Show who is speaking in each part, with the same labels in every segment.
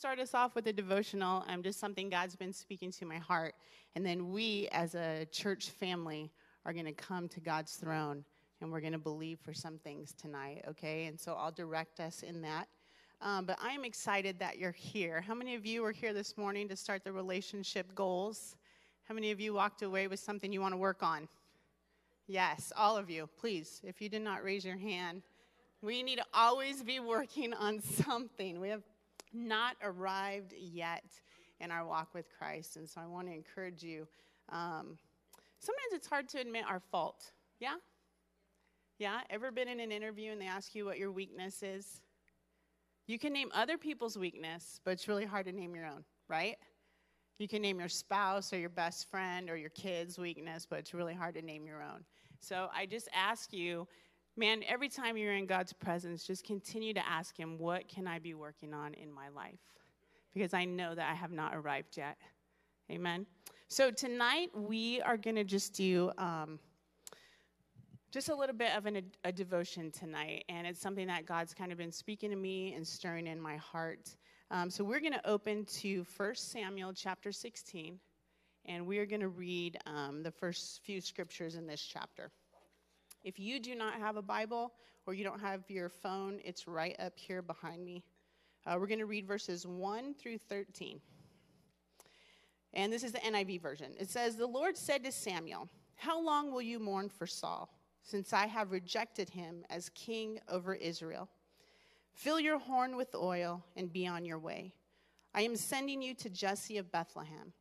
Speaker 1: start us off with a devotional, um, just something God's been speaking to my heart. And then we, as a church family, are going to come to God's throne and we're going to believe for some things tonight, okay? And so I'll direct us in that. Um, but I am excited that you're here. How many of you were here this morning to start the relationship goals? How many of you walked away with something you want to work on? Yes, all of you. Please, if you did not raise your hand, we need to always be working on something. We have not arrived yet in our walk with Christ. And so I want to encourage you. Um, sometimes it's hard to admit our fault. Yeah? Yeah? Ever been in an interview and they ask you what your weakness is? You can name other people's weakness, but it's really hard to name your own, right? You can name your spouse or your best friend or your kid's weakness, but it's really hard to name your own. So I just ask you man, every time you're in God's presence, just continue to ask Him, What can I be working on in my life? Because I know that I have not arrived yet. Amen. So tonight we are going to just do um, just a little bit of an, a devotion tonight, and it's something that God's kind of been speaking to me and stirring in my heart. Um, so we're going to open to 1 Samuel chapter 16, and we are going to read um, the first few scriptures in this chapter. If you do not have a Bible or you don't have your phone, it's right up here behind me. Uh, we're going to read verses 1 through 13. And this is the NIV version. It says, The Lord said to Samuel, How long will you mourn for Saul, since I have rejected him as king over Israel? Fill your horn with oil and be on your way. I am sending you to Jesse of Bethlehem.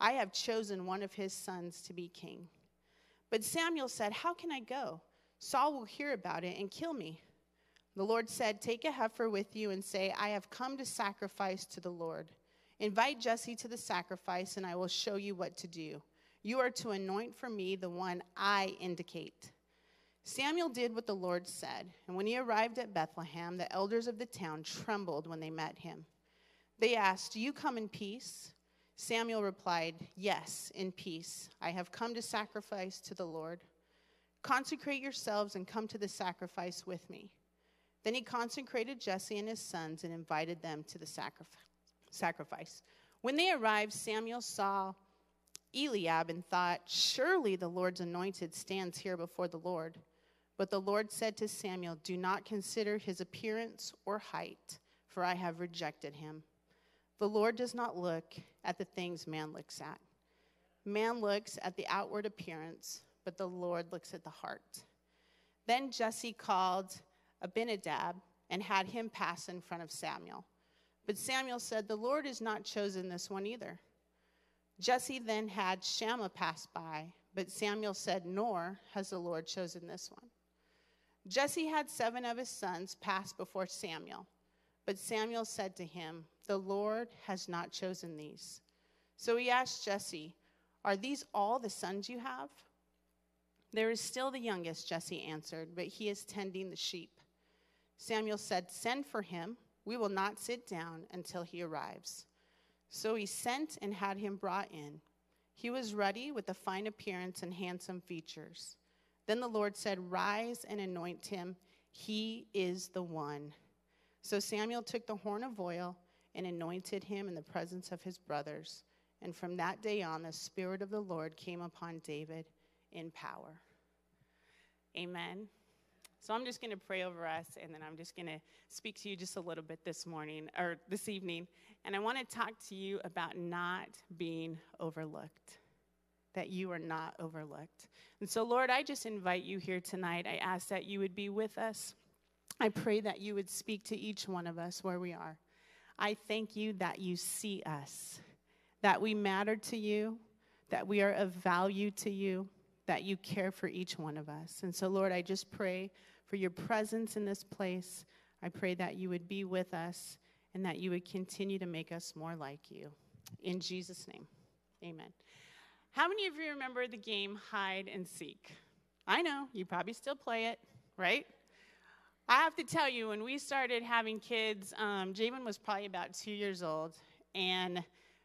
Speaker 1: I have chosen one of his sons to be king. But Samuel said, How can I go? Saul will hear about it and kill me. The Lord said, Take a heifer with you and say, I have come to sacrifice to the Lord. Invite Jesse to the sacrifice, and I will show you what to do. You are to anoint for me the one I indicate. Samuel did what the Lord said, and when he arrived at Bethlehem, the elders of the town trembled when they met him. They asked, Do you come in peace? Samuel replied, Yes, in peace. I have come to sacrifice to the Lord. Consecrate yourselves and come to the sacrifice with me. Then he consecrated Jesse and his sons and invited them to the sacrifice. When they arrived, Samuel saw Eliab and thought, Surely the Lord's anointed stands here before the Lord. But the Lord said to Samuel, Do not consider his appearance or height, for I have rejected him. The Lord does not look at the things man looks at. Man looks at the outward appearance, but the Lord looks at the heart. Then Jesse called Abinadab and had him pass in front of Samuel. But Samuel said, The Lord has not chosen this one either. Jesse then had Shammah pass by, but Samuel said, Nor has the Lord chosen this one. Jesse had seven of his sons pass before Samuel, but Samuel said to him, The Lord has not chosen these. So he asked Jesse, Are these all the sons you have? There is still the youngest, Jesse answered, but he is tending the sheep. Samuel said, Send for him. We will not sit down until he arrives. So he sent and had him brought in. He was ruddy with a fine appearance and handsome features. Then the Lord said, Rise and anoint him. He is the one. So Samuel took the horn of oil and anointed him in the presence of his brothers. And from that day on, the Spirit of the Lord came upon David in power. Amen. So I'm just going to pray over us, and then I'm just going to speak to you just a little bit this morning or this evening. And I want to talk to you about not being overlooked, that you are not overlooked. And so, Lord, I just invite you here tonight. I ask that you would be with us. I pray that you would speak to each one of us where we are. I thank you that you see us, that we matter to you, that we are of value to you, that you care for each one of us. And so, Lord, I just pray for your presence in this place. I pray that you would be with us and that you would continue to make us more like you. In Jesus' name, amen. How many of you remember the game hide and seek? I know, you probably still play it, right? I have to tell you, when we started having kids, um, Javen was probably about two years old, and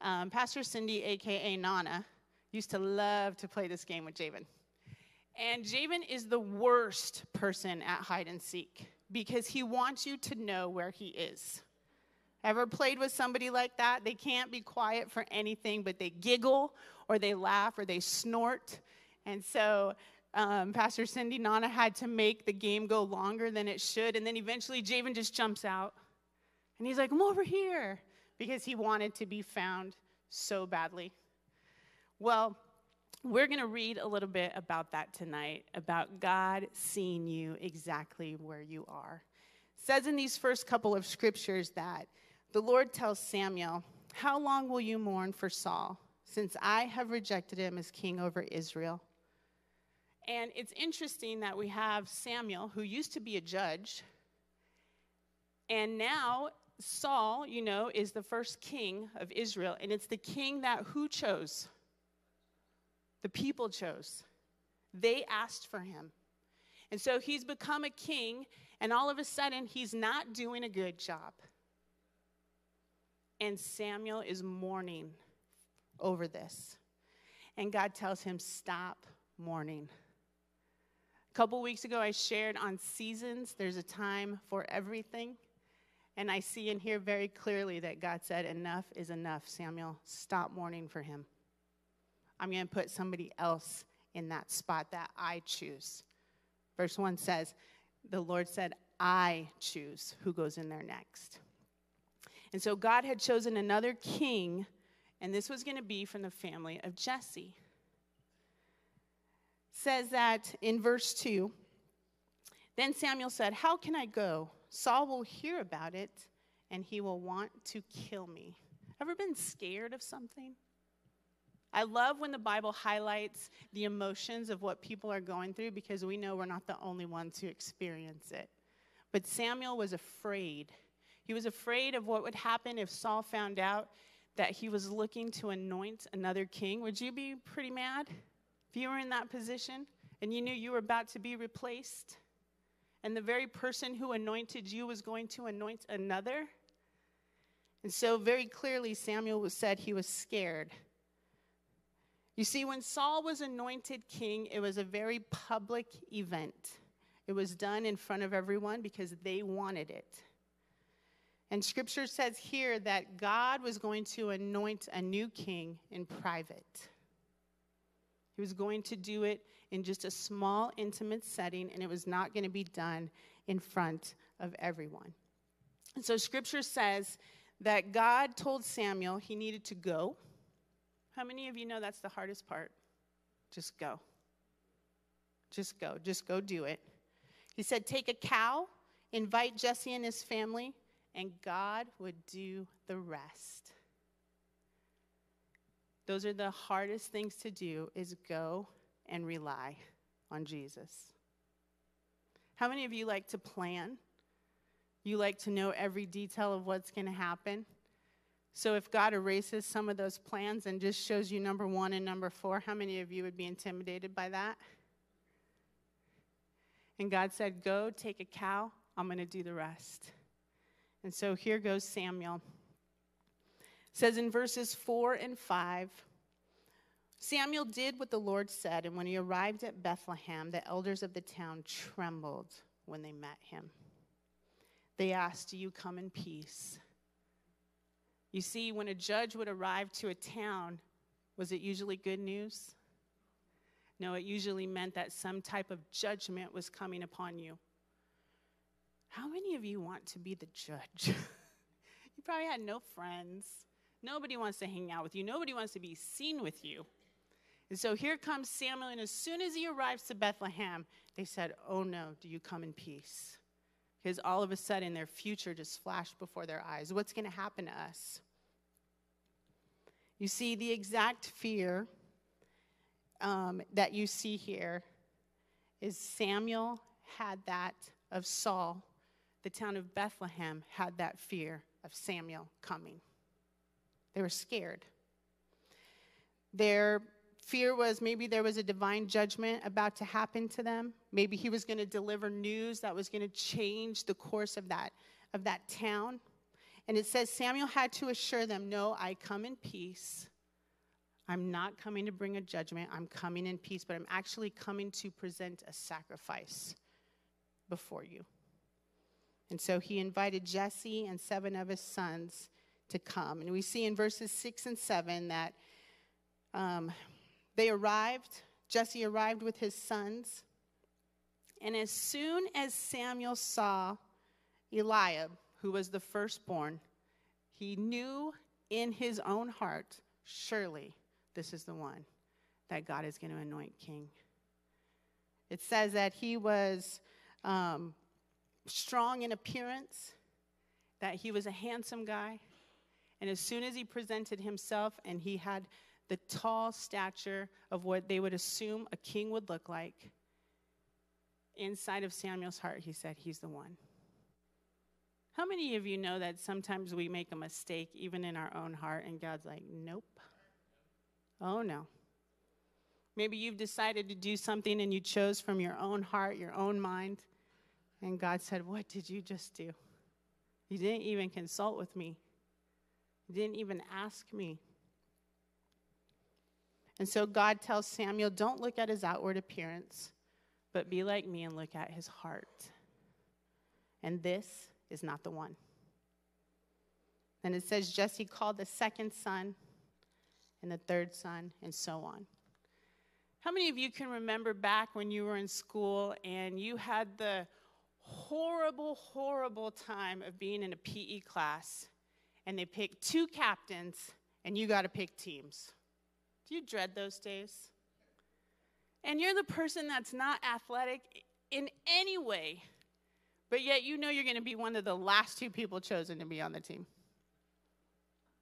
Speaker 1: um, Pastor Cindy, aka Nana, used to love to play this game with Javen. And Javen is the worst person at hide and seek because he wants you to know where he is. Ever played with somebody like that? They can't be quiet for anything, but they giggle or they laugh or they snort. And so um, Pastor Cindy Nana had to make the game go longer than it should. And then eventually Javen just jumps out and he's like, I'm over here because he wanted to be found so badly. Well, we're going to read a little bit about that tonight, about God seeing you exactly where you are. It says in these first couple of scriptures that the Lord tells Samuel, How long will you mourn for Saul, since I have rejected him as king over Israel? And it's interesting that we have Samuel, who used to be a judge, and now Saul, you know, is the first king of Israel, and it's the king that who chose? The people chose. They asked for him. And so he's become a king, and all of a sudden, he's not doing a good job. And Samuel is mourning over this. And God tells him, Stop mourning. A couple weeks ago, I shared on seasons, there's a time for everything. And I see and hear very clearly that God said, Enough is enough, Samuel. Stop mourning for him. I'm going to put somebody else in that spot that I choose. Verse 1 says, The Lord said, I choose who goes in there next. And so God had chosen another king, and this was going to be from the family of Jesse. Says that in verse 2 Then Samuel said, How can I go? Saul will hear about it, and he will want to kill me. Ever been scared of something? I love when the Bible highlights the emotions of what people are going through because we know we're not the only ones who experience it. But Samuel was afraid he was afraid of what would happen if Saul found out that he was looking to anoint another king. Would you be pretty mad if you were in that position and you knew you were about to be replaced? And the very person who anointed you was going to anoint another? And so, very clearly, Samuel was said he was scared. You see, when Saul was anointed king, it was a very public event. It was done in front of everyone because they wanted it. And scripture says here that God was going to anoint a new king in private. He was going to do it in just a small, intimate setting, and it was not going to be done in front of everyone. And so scripture says that God told Samuel he needed to go. How many of you know that's the hardest part? Just go. Just go. Just go do it. He said, Take a cow, invite Jesse and his family, and God would do the rest. Those are the hardest things to do is go and rely on Jesus. How many of you like to plan? You like to know every detail of what's going to happen? So if God erases some of those plans and just shows you number 1 and number 4, how many of you would be intimidated by that? And God said, "Go take a cow, I'm going to do the rest." And so here goes Samuel. Says in verses 4 and 5 Samuel did what the Lord said, and when he arrived at Bethlehem, the elders of the town trembled when they met him. They asked, Do you come in peace? You see, when a judge would arrive to a town, was it usually good news? No, it usually meant that some type of judgment was coming upon you. How many of you want to be the judge? you probably had no friends. Nobody wants to hang out with you. Nobody wants to be seen with you. And so here comes Samuel, and as soon as he arrives to Bethlehem, they said, Oh no, do you come in peace? Because all of a sudden their future just flashed before their eyes. What's going to happen to us? You see, the exact fear um, that you see here is Samuel had that of Saul the town of Bethlehem had that fear of Samuel coming. They were scared. Their fear was maybe there was a divine judgment about to happen to them. Maybe he was going to deliver news that was going to change the course of that, of that town. And it says Samuel had to assure them, No, I come in peace. I'm not coming to bring a judgment. I'm coming in peace, but I'm actually coming to present a sacrifice before you. And so he invited Jesse and seven of his sons to come. And we see in verses six and seven that um, they arrived, Jesse arrived with his sons. And as soon as Samuel saw Eliab, who was the firstborn, he knew in his own heart, surely this is the one that God is going to anoint king. It says that he was um, strong in appearance, that he was a handsome guy. And as soon as he presented himself and he had the tall stature of what they would assume a king would look like, inside of Samuel's heart, he said, He's the one. How many of you know that sometimes we make a mistake even in our own heart and God's like, Nope. Oh no. Maybe you've decided to do something and you chose from your own heart, your own mind, and God said, What did you just do? You didn't even consult with me, didn't even ask me. And so God tells Samuel, Don't look at his outward appearance, but be like me and look at his heart. And this is not the one. And it says Jesse called the second son and the third son, and so on. How many of you can remember back when you were in school and you had the horrible, horrible time of being in a PE class and they pick two captains and you got to pick teams? Do you dread those days? And you're the person that's not athletic in any way, but yet you know you're going to be one of the last two people chosen to be on the team.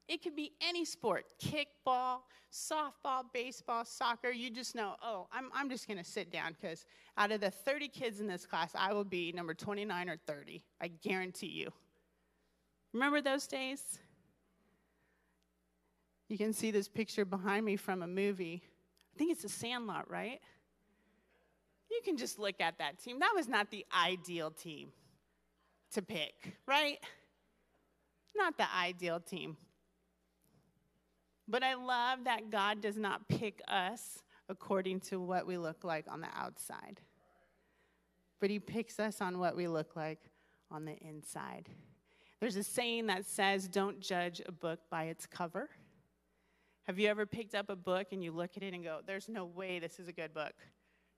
Speaker 1: It could be any sport kickball, softball, baseball, soccer. You just know, oh, I'm, I'm just going to sit down because out of the 30 kids in this class, I will be number 29 or 30. I guarantee you. Remember those days? You can see this picture behind me from a movie. I think it's The Sandlot, right? You can just look at that team. That was not the ideal team to pick, right? Not the ideal team. But I love that God does not pick us according to what we look like on the outside, but He picks us on what we look like on the inside. There's a saying that says, Don't judge a book by its cover. Have you ever picked up a book and you look at it and go, there's no way this is a good book?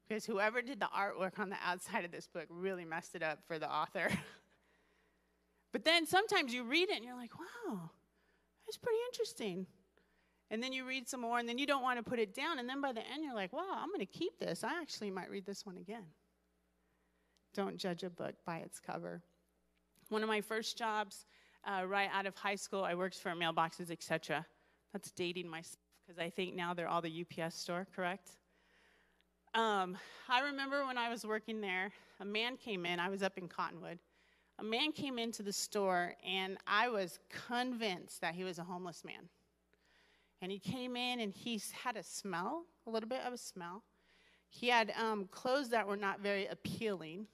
Speaker 1: Because whoever did the artwork on the outside of this book really messed it up for the author. but then sometimes you read it and you're like, wow, that's pretty interesting. And then you read some more and then you don't want to put it down. And then by the end, you're like, wow, I'm going to keep this. I actually might read this one again. Don't judge a book by its cover. One of my first jobs uh, right out of high school, I worked for mailboxes, etc. That's dating myself because I think now they're all the UPS store, correct? Um, I remember when I was working there, a man came in. I was up in Cottonwood. A man came into the store, and I was convinced that he was a homeless man. And he came in, and he had a smell, a little bit of a smell. He had um, clothes that were not very appealing.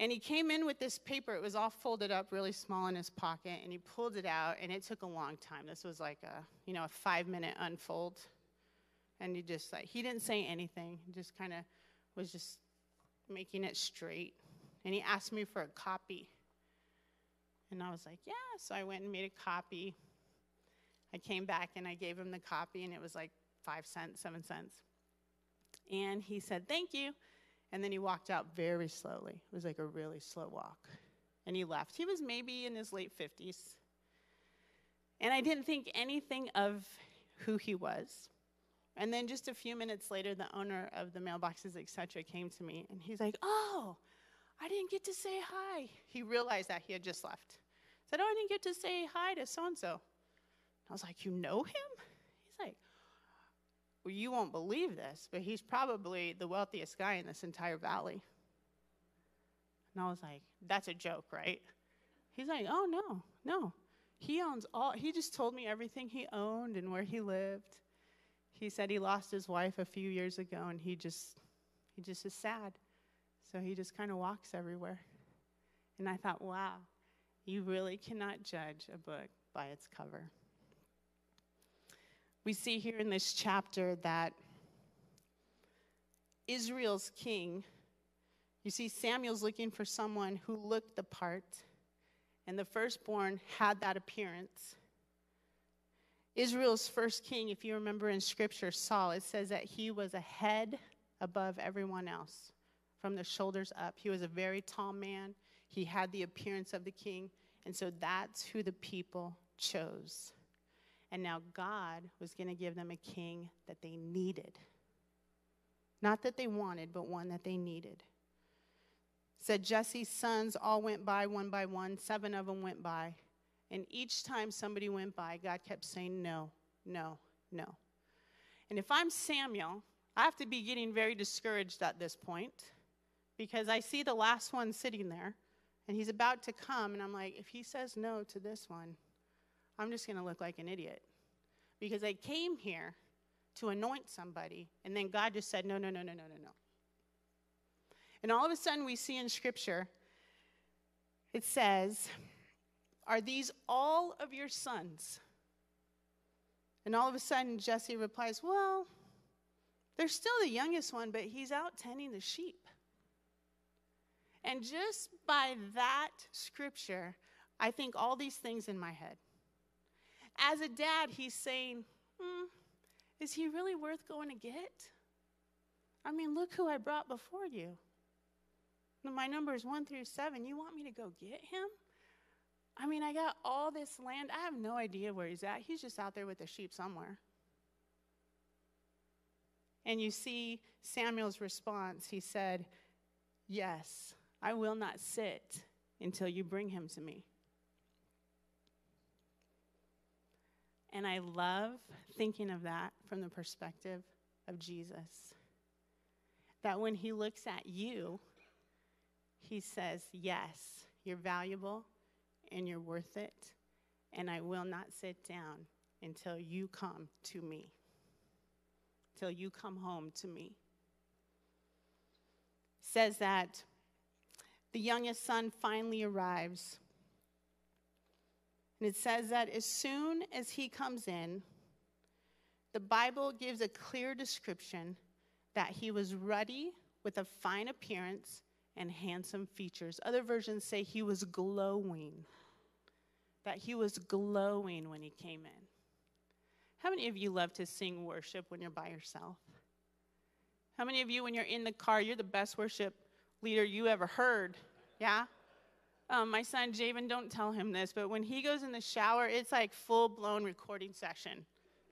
Speaker 1: And he came in with this paper. It was all folded up really small in his pocket, and he pulled it out, and it took a long time. This was like a, you know, a five minute unfold. And he just like, he didn't say anything. He just kind of was just making it straight. And he asked me for a copy. And I was like, yeah. So I went and made a copy. I came back and I gave him the copy, and it was like five cents, seven cents. And he said, thank you. And then he walked out very slowly. It was like a really slow walk. And he left. He was maybe in his late 50s. And I didn't think anything of who he was. And then just a few minutes later, the owner of the mailboxes, etc., came to me and he's like, Oh, I didn't get to say hi. He realized that he had just left. Said, Oh, I didn't get to say hi to so and so. I was like, You know him? Well, you won't believe this, but he's probably the wealthiest guy in this entire valley. And I was like, that's a joke, right? He's like, oh, no, no. He owns all, he just told me everything he owned and where he lived. He said he lost his wife a few years ago and he just, he just is sad. So he just kind of walks everywhere. And I thought, wow, you really cannot judge a book by its cover we see here in this chapter that Israel's king You see, Samuel's looking for someone who looked the part, and the firstborn had that appearance. Israel's first king, if you remember in scripture, Saul, it says that he was a head above everyone else from the shoulders up. He was a very tall man. He had the appearance of the king. And so that's who the people chose. And now God was going to give them a king that they needed. Not that they wanted, but one that they needed. said Jesse's sons all went by one by one, seven of them went by. And each time somebody went by, God kept saying, No, no, no. And if I'm Samuel, I have to be getting very discouraged at this point because I see the last one sitting there and he's about to come. And I'm like, if he says no to this one, I'm just going to look like an idiot because I came here to anoint somebody and then God just said, no, no, no, no, no, no, no. And all of a sudden, we see in Scripture, it says, Are these all of your sons? And all of a sudden, Jesse replies, Well, they're still the youngest one, but he's out tending the sheep. And just by that scripture, I think all these things in my head. As a dad, he's saying, hmm, Is he really worth going to get? I mean, look who I brought before you. My number is one through seven. You want me to go get him? I mean, I got all this land. I have no idea where he's at. He's just out there with the sheep somewhere. And you see Samuel's response. He said, Yes, I will not sit until you bring him to me. And I love thinking of that from the perspective of Jesus. That when he looks at you, he says, Yes, you're valuable and you're worth it, and I will not sit down until you come to me, till you come home to me. Says that the youngest son finally arrives. And it says that as soon as he comes in, the Bible gives a clear description that he was ruddy with a fine appearance and handsome features. Other versions say he was glowing, that he was glowing when he came in. How many of you love to sing worship when you're by yourself? How many of you, when you're in the car, you're the best worship leader you ever heard? Yeah? Um, my son Javen, don't tell him this, but when he goes in the shower, it's like full blown recording session.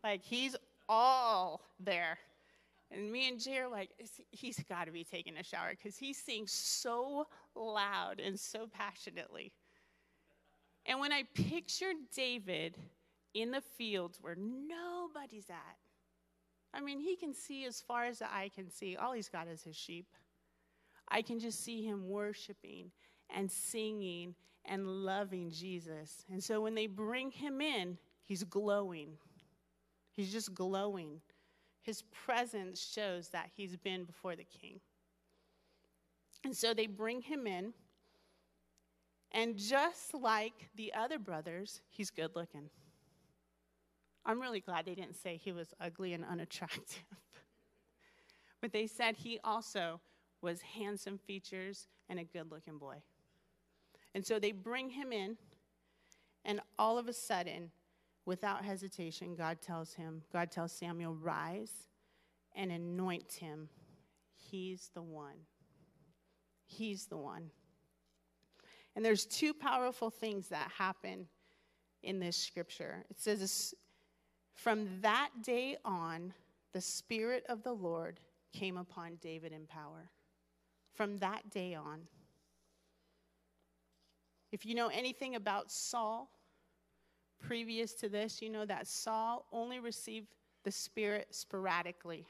Speaker 1: Like he's all there. And me and Jay are like, he's got to be taking a shower because he sings so loud and so passionately. And when I pictured David in the fields where nobody's at, I mean, he can see as far as the eye can see. All he's got is his sheep. I can just see him worshiping and singing and loving Jesus. And so when they bring him in, he's glowing. He's just glowing. His presence shows that he's been before the king. And so they bring him in, and just like the other brothers, he's good looking. I'm really glad they didn't say he was ugly and unattractive. but they said he also was handsome features and a good looking boy. And so they bring him in, and all of a sudden, without hesitation, God tells him, God tells Samuel, rise and anoint him. He's the one. He's the one. And there's two powerful things that happen in this scripture. It says, From that day on, the Spirit of the Lord came upon David in power. From that day on. If you know anything about Saul, previous to this, you know that Saul only received the Spirit sporadically.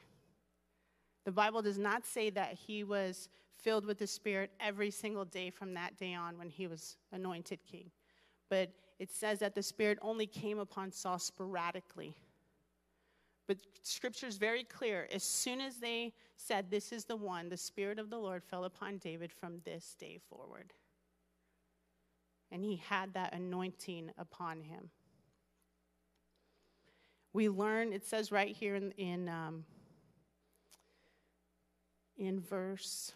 Speaker 1: The Bible does not say that he was filled with the Spirit every single day from that day on when he was anointed king. But it says that the Spirit only came upon Saul sporadically. But scripture is very clear. As soon as they said, This is the one, the Spirit of the Lord fell upon David from this day forward and he had that anointing upon him. We learn, it says right here in, in, um, in verse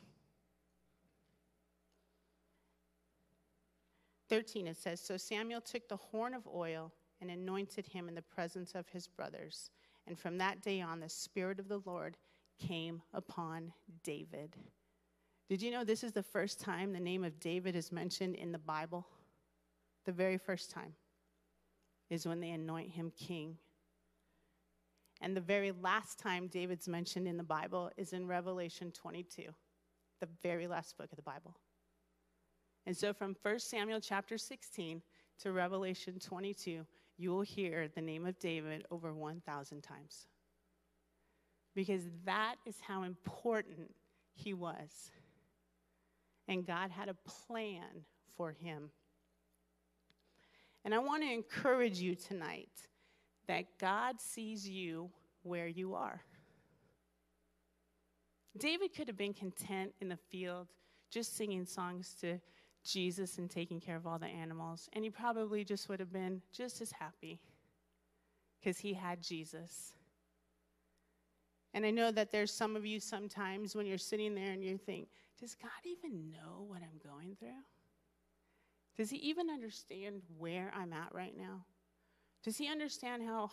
Speaker 1: 13, it says So Samuel took the horn of oil and anointed him in the presence of his brothers. And from that day on, the Spirit of the Lord came upon David. Did you know this is the first time the name of David is mentioned in the Bible? The very first time is when they anoint him king. And the very last time David's mentioned in the Bible is in Revelation 22, the very last book of the Bible. And so from 1 Samuel chapter 16 to Revelation 22, you will hear the name of David over 1,000 times. Because that is how important he was. And God had a plan for him. And I want to encourage you tonight that God sees you where you are. David could have been content in the field, just singing songs to Jesus and taking care of all the animals. And he probably just would have been just as happy because he had Jesus. And I know that there's some of you sometimes when you're sitting there and you think, does God even know what I'm going through? Does he even understand where I'm at right now? Does he understand how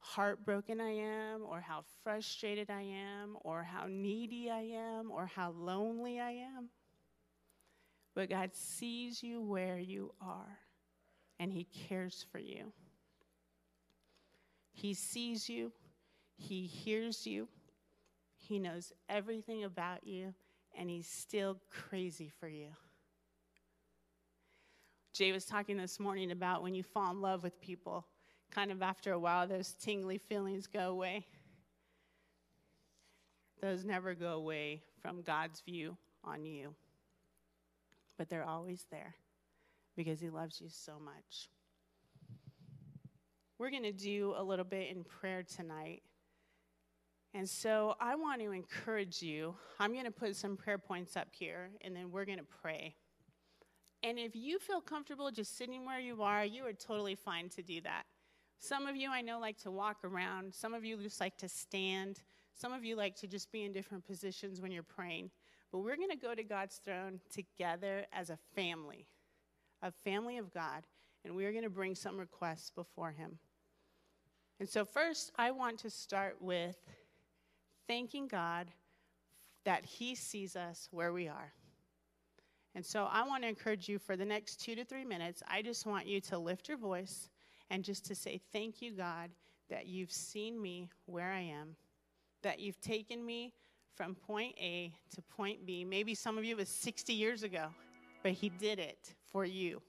Speaker 1: heartbroken I am, or how frustrated I am, or how needy I am, or how lonely I am? But God sees you where you are, and He cares for you. He sees you, He hears you, He knows everything about you, and He's still crazy for you. Jay was talking this morning about when you fall in love with people, kind of after a while, those tingly feelings go away. Those never go away from God's view on you but they're always there because He loves you so much. We're going to do a little bit in prayer tonight. And so I want to encourage you. I'm going to put some prayer points up here, and then we're going to pray. And if you feel comfortable just sitting where you are, you are totally fine to do that. Some of you I know like to walk around, some of you just like to stand, some of you like to just be in different positions when you're praying. But we're going to go to God's throne together as a family, a family of God, and we're going to bring some requests before Him. And so, first, I want to start with thanking God that He sees us where we are. And so, I want to encourage you for the next two to three minutes. I just want you to lift your voice and just to say, Thank you, God, that you've seen me where I am, that you've taken me from point A to point B. Maybe some of you it was 60 years ago, but He did it for you.